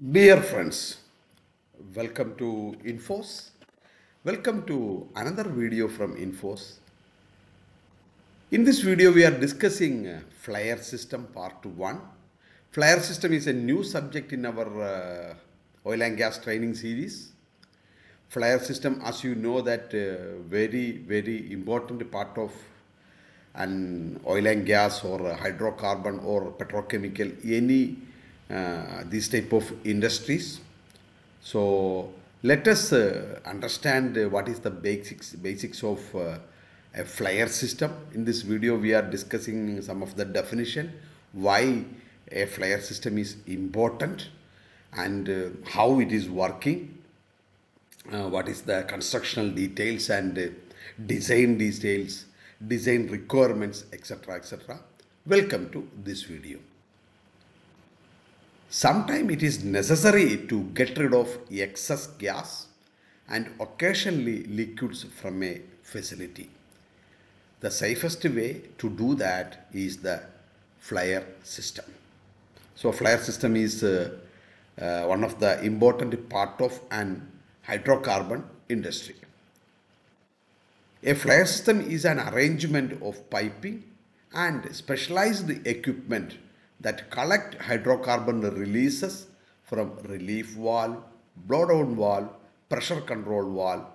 Dear friends, welcome to Infos. Welcome to another video from Infos. In this video, we are discussing uh, flare system part 1. Flare system is a new subject in our uh, oil and gas training series. Flare system, as you know, that uh, very, very important part of an oil and gas or hydrocarbon or petrochemical, any these type of industries. So let us uh, understand uh, what is the basics basics of uh, a flare system. In this video, we are discussing some of the definition, why a flare system is important, and uh, how it is working. Uh, what is the constructional details and uh, design details, design requirements, etc. etc. Welcome to this video. Sometimes it is necessary to get rid of excess gas and occasionally liquids from a facility. The safest way to do that is the flare system. So flare system is uh, uh, one of the important part of an hydrocarbon industry. A flare system is an arrangement of piping and specialized equipment that collect hydrocarbon releases from relief valve, blowdown valve, pressure control valve,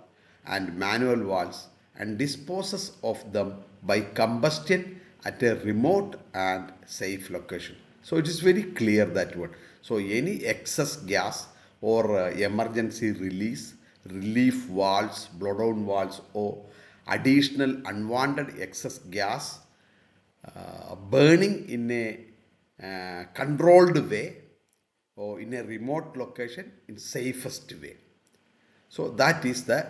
and manual valves and disposes of them by combustion at a remote and safe location. So it is very clear that one. So any excess gas or uh, emergency release, relief valves, blowdown valves, or additional unwanted excess gas uh, burning in a uh, controlled way or in a remote location in safest way. So that is the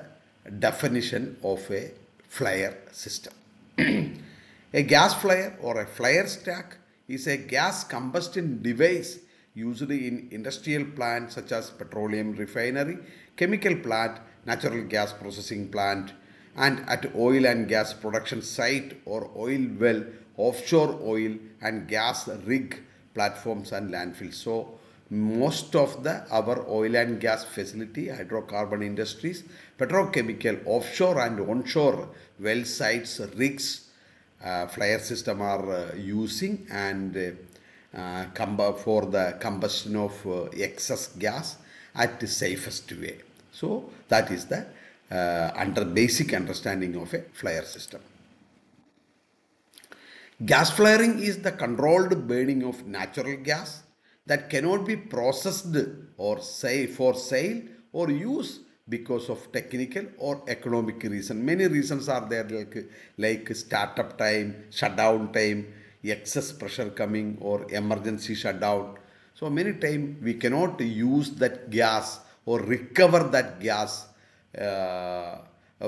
definition of a flare system. a gas flare or a flare stack is a gas combustion device usually in industrial plants such as petroleum refinery, chemical plant, natural gas processing plant, and at oil and gas production site or oil well, offshore oil and gas rig platforms and landfills. So most of the our oil and gas facility, hydrocarbon industries, petrochemical, offshore and onshore well sites, rigs, uh, flare system are uh, using and uh, for the combustion of uh, excess gas at the safest way. So that is the under basic understanding of a flare system. Gas flaring is the controlled burning of natural gas that cannot be processed or say for sale or use because of technical or economic reason. Many reasons are there like, like startup time, shutdown time, excess pressure coming or emergency shutdown. So many time we cannot use that gas or recover that gas uh,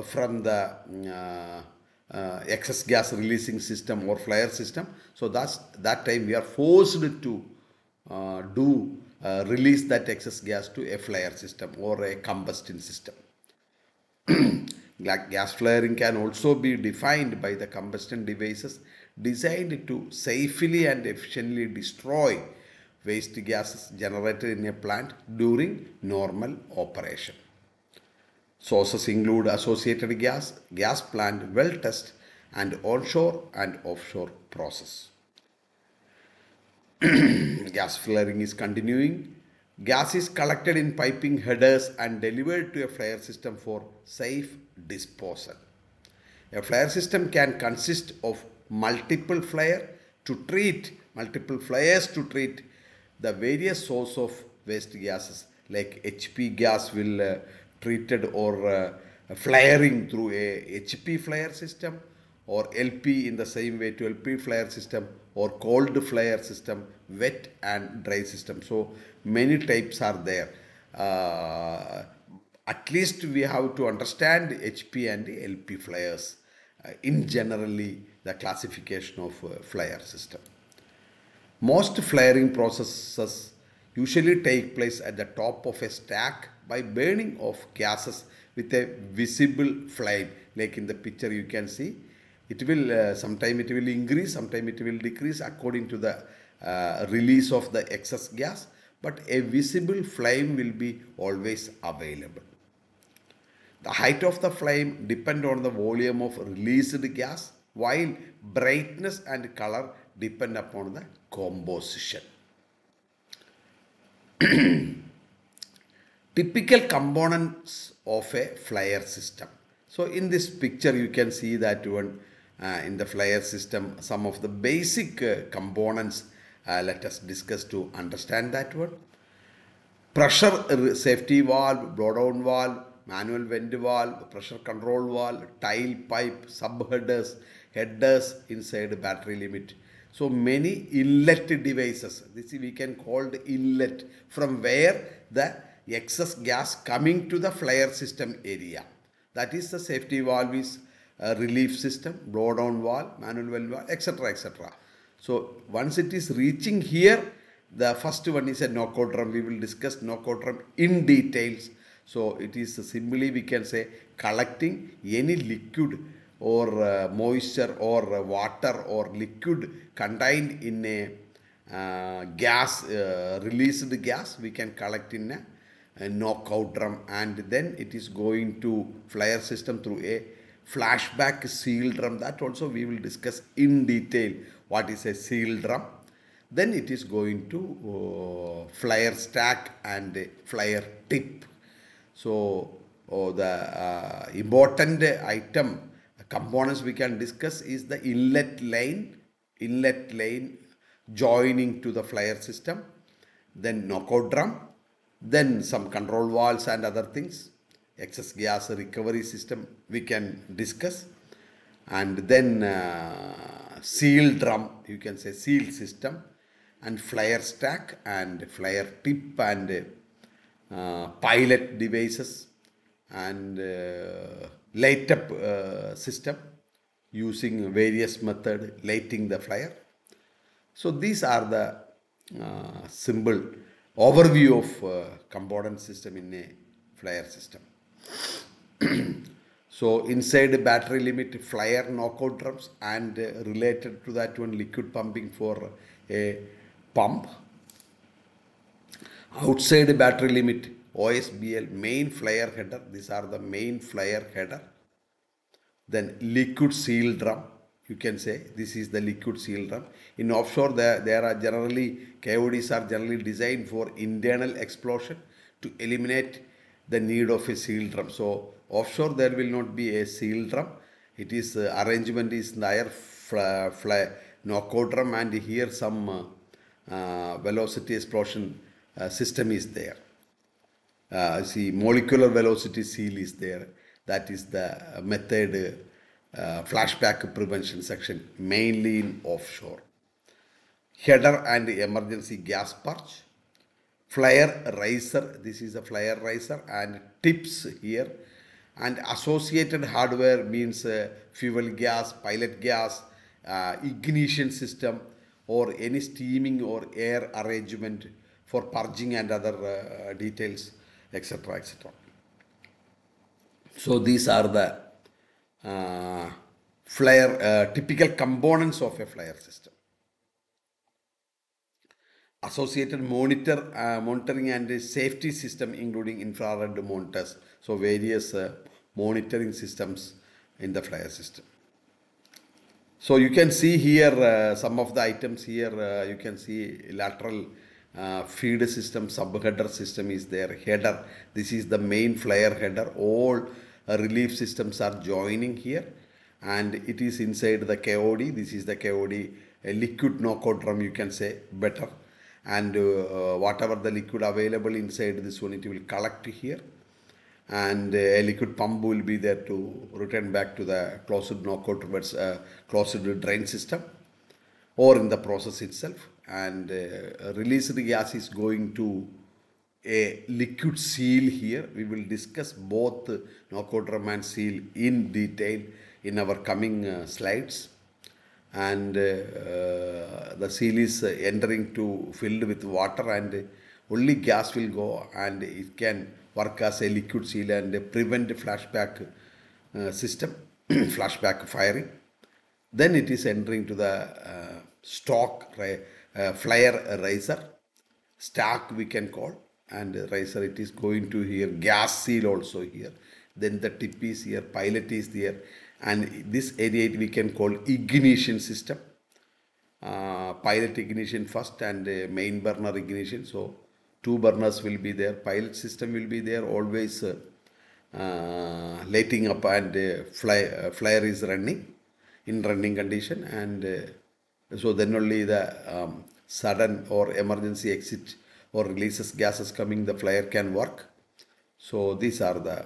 from the uh, uh, excess gas releasing system or flare system. So that's that time we are forced to uh, do uh, release that excess gas to a flare system or a combustion system. Gas flaring can also be defined by the combustion devices designed to safely and efficiently destroy waste gases generated in a plant during normal operation. Sources include associated gas, gas plant, well test, and onshore and offshore process. gas flaring is continuing. Gas is collected in piping headers and delivered to a flare system for safe disposal. A flare system can consist of multiple flare to treat multiple flares to treat the various source of waste gases like HP gas will uh, treated or uh, flaring through a HP flare system or LP in the same way to LP flare system or cold flare system, wet and dry system. So many types are there. Uh, at least we have to understand HP and LP flares uh, in generally the classification of uh, flare system. Most flaring processes usually take place at the top of a stack by burning of gases with a visible flame like in the picture you can see it will uh, sometime it will increase sometime it will decrease according to the uh, release of the excess gas but a visible flame will be always available. The height of the flame depend on the volume of released gas while brightness and color depend upon the composition. Typical components of a flare system. So in this picture you can see that one uh, in the flare system some of the basic uh, components uh, let us discuss to understand that one. Pressure safety valve, blowdown valve, manual vent valve, pressure control valve, tail pipe, subheaders, headers inside battery limit. So many inlet devices. This we can call the inlet from where the excess gas coming to the flare system area. That is the safety valve is relief system, blowdown valve, manual valve, etc. etc. So once it is reaching here, the first one is a knockout drum. We will discuss knockout drum in details. So it is simply we can say collecting any liquid or uh, moisture or uh, water or liquid contained in a uh, gas uh, released gas we can collect in a, knockout drum and then it is going to flare system through a flashback seal drum. That also we will discuss in detail what is a seal drum. Then it is going to uh, flare stack and flare tip. So oh, the uh, important item components we can discuss is the inlet line inlet line joining to the flare system then knockout drum then some control valves and other things. Excess gas recovery system we can discuss. And then uh, seal drum you can say seal system and flare stack and flare tip and uh, pilot devices and uh, light up uh, system using various method lighting the flare so these are the uh, simple overview of uh, component system in a flare system. So inside the battery limit flare knockout drums and uh, related to that one liquid pumping for a pump. Outside the battery limit OSBL main flare header these are the main flare header. Then liquid seal drum you can say this is the liquid seal drum. In offshore there, there are generally KODs are generally designed for internal explosion to eliminate the need of a seal drum. So offshore there will not be a seal drum. It is uh, arrangement is there fly, fly, knockout drum and here some uh, uh, velocity explosion uh, system is there. Uh, see molecular velocity seal is there. That is the method uh, flashback prevention section mainly in offshore. Header and emergency gas purge. Flare riser this is a flare riser and tips here. And associated hardware means uh, fuel gas pilot gas uh, ignition system or any steaming or air arrangement for purging and other uh, details etc etc so these are the flare uh, typical components of a flare system. Associated monitor uh, monitoring and safety system including infrared monitors. So various uh, monitoring systems in the flare system. So you can see here uh, some of the items here uh, you can see lateral uh, feed system subheader system is there header. This is the main flare header. All uh, relief systems are joining here. And it is inside the KOD this is the KOD liquid knockout drum you can say better. And uh, uh, whatever the liquid available inside this one it will collect here. And uh, a liquid pump will be there to return back to the closed knockout towards uh, closed drain system or in the process itself. And uh, released gas is going to a liquid seal here. We will discuss both knockout drum and seal in detail in our coming uh, slides. And uh, uh, the seal is entering to filled with water and only gas will go and it can work as a liquid seal and prevent flashback uh, system flashback firing. Then it is entering to the uh, stock uh, flare riser stack we can call and riser it is going to here. Gas seal also here. Then the tip is here. Pilot is there. And this area we can call ignition system. Uh, pilot ignition first and uh, main burner ignition. So two burners will be there. Pilot system will be there. Always uh, uh, lighting up and uh, fly, uh, flare is running in running condition. And uh, so then only the um, sudden or emergency exit or releases gases coming the flare can work. So these are the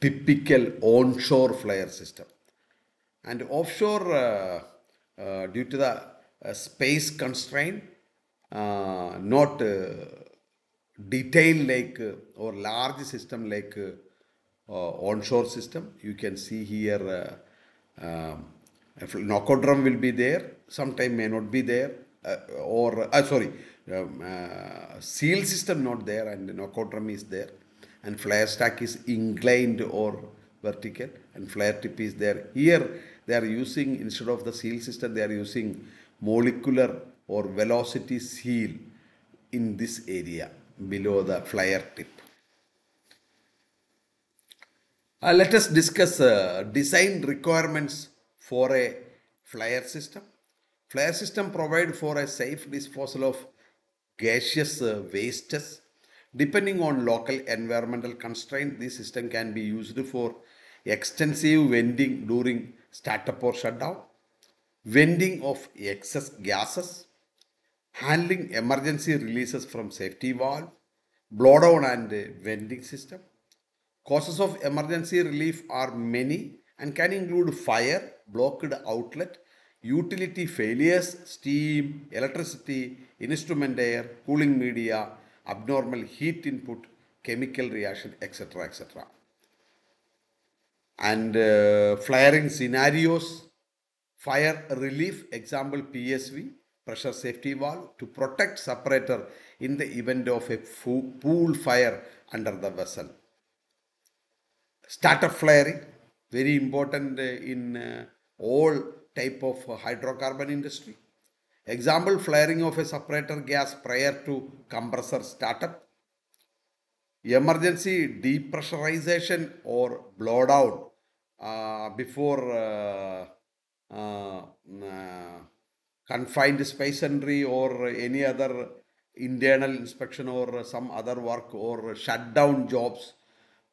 typical onshore flare system. And offshore uh, uh, due to the uh, space constraint uh, not uh, detailed like uh, or large system like onshore system you can see here um, if knockout drum will be there sometime may not be there or sorry seal system not there and knockout drum is there. And flare stack is inclined or vertical and flare tip is there. Here they are using instead of the seal system they are using molecular or velocity seal in this area below the flare tip. Uh, let us discuss uh, design requirements for a flare system. Flare system provide for a safe disposal of gaseous uh, wastes. Depending on local environmental constraint, this system can be used for extensive venting during startup or shutdown, venting of excess gases, handling emergency releases from safety valve, blowdown and uh, venting system, Causes of emergency relief are many and can include fire, blocked outlet, utility failures, steam, electricity, instrument air, cooling media, abnormal heat input, chemical reaction, etc. etc. And uh, flaring scenarios, fire relief, example PSV, pressure safety valve, to protect separator in the event of a pool fire under the vessel startup flaring very important uh, in uh, all type of hydrocarbon industry. Example flaring of a separator gas prior to compressor startup. Emergency depressurization or blowdown uh, before uh, uh, uh, confined or any other internal inspection or some other work or shutdown jobs.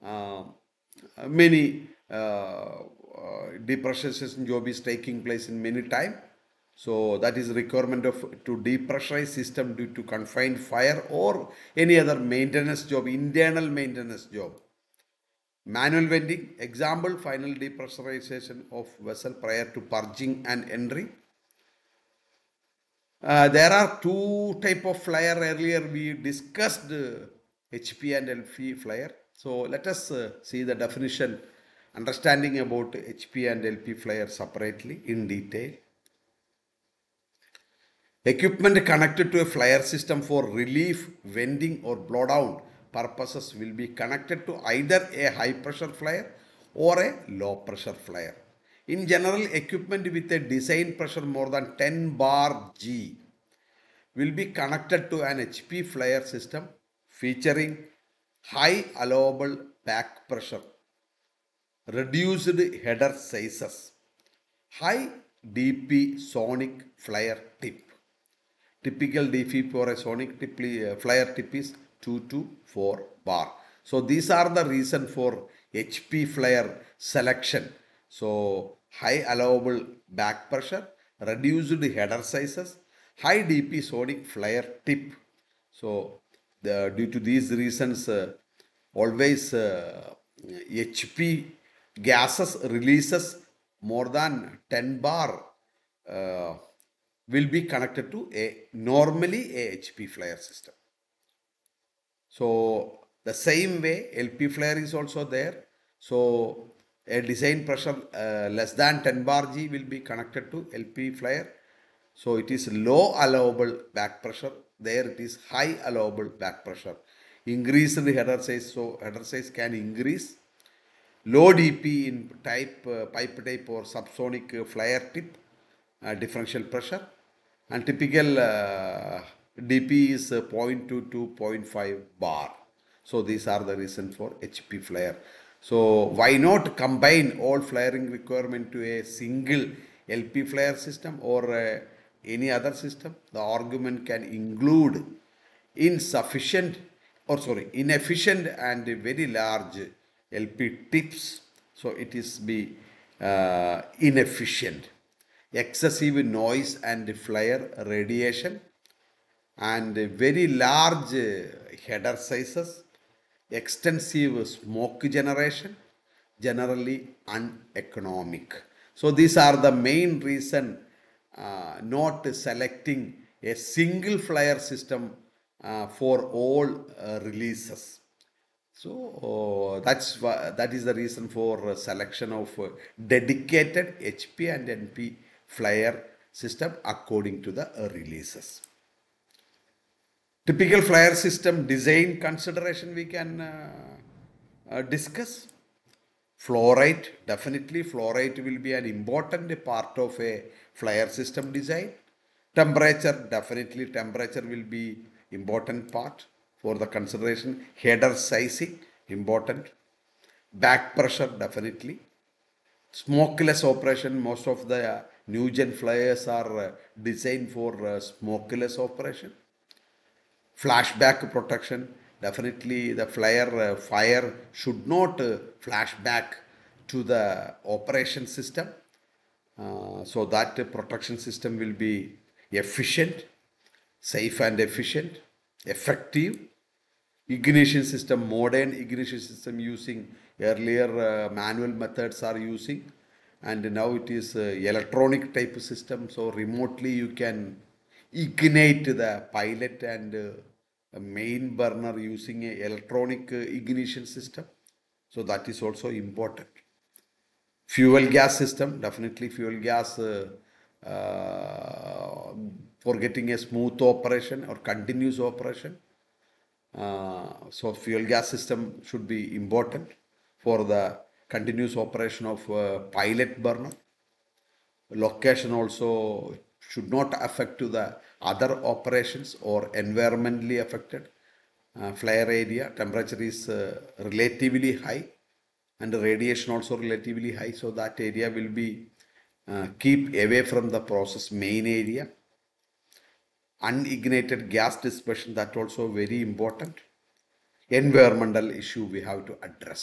Uh, many uh, depressurization job is taking place in many time. So that is requirement of to depressurize system due to confined fire or any other maintenance job internal maintenance job. Manual venting example final depressurization of vessel prior to purging and entry. Uh, there are two type of flare. Earlier we discussed uh, hp and lp flare. So let us uh, see the definition understanding about hp and lp flare separately in detail. Equipment connected to a flare system for relief venting or blowdown purposes will be connected to either a high pressure flare or a low pressure flare. In general, equipment with a design pressure more than 10 bar G will be connected to an HP flare system featuring high allowable back pressure, reduced header sizes, high DP sonic flare tip. Typical DP for a sonic tip, flare tip is 2 to 4 bar. So these are the reason for HP flare selection. So high allowable back pressure, reduced header sizes, high DP sonic flare tip. So the, due to these reasons, uh, always uh, HP gases releases more than 10 bar uh, will be connected to a normally a HP flare system. So the same way LP flare is also there. So a design pressure uh, less than 10 bar G will be connected to LP flare. So it is low allowable back pressure. There it is high allowable back pressure. Increased header size, so header size can increase. Low DP in type uh, pipe type or subsonic flare tip, uh, differential pressure, and typical uh, DP is uh, 0.2 to 0.5 bar. So these are the reason for HP flare. So why not combine all flaring requirement to a single LP flare system or uh, any other system? The argument can include insufficient or sorry inefficient and very large LP tips. So it is be uh, inefficient. Excessive noise and flare radiation and very large header sizes, extensive smoke generation, generally uneconomic. So these are the main reason uh, not selecting a single flare system uh, for all uh, releases. So uh, that's that is the reason for selection of uh, dedicated HP and NP flare system according to the releases. Typical flare system design consideration we can uh, uh, discuss. Flow rate, definitely flow rate will be an important part of a flare system design. Temperature, definitely temperature will be important part for the consideration. Header sizing, important. Back pressure, definitely. Smokeless operation, most of the new gen flares are uh, designed for uh, smokeless operation flashback protection definitely the uh, fire should not uh, flash back to the operation system uh, so that protection system will be efficient safe and efficient effective ignition system modern ignition system using earlier uh, manual methods are using and now it is uh, electronic type system so remotely you can ignite the pilot and uh, main burner using a electronic uh, ignition system. So that is also important. Fuel gas system, definitely fuel gas uh, uh for getting a smooth operation or continuous operation. Uh, so fuel gas system should be important for the continuous operation of uh, pilot burner. Location also should not affect to the other operations or environmentally affected. Uh, flare area temperature is uh, relatively high and radiation also relatively high so that area will be uh, keep away from the process main area unignited gas dispersion that also very important environmental issue we have to address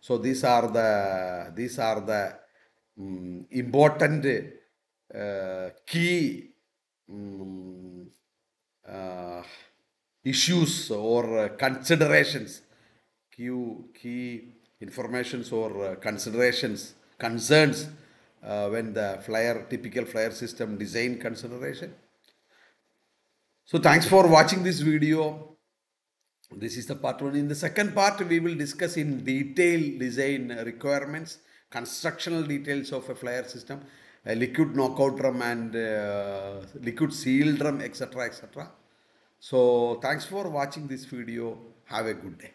so these are the these are the um, important uh, key um, uh, issues or uh, considerations, key, key informations or uh, considerations, concerns uh, when the flare, typical flare system design consideration. So thanks for watching this video. This is the part one. In the second part, we will discuss in detail design requirements, constructional details of a flare system a liquid knockout drum and uh, liquid seal drum etc etc so thanks for watching this video have a good day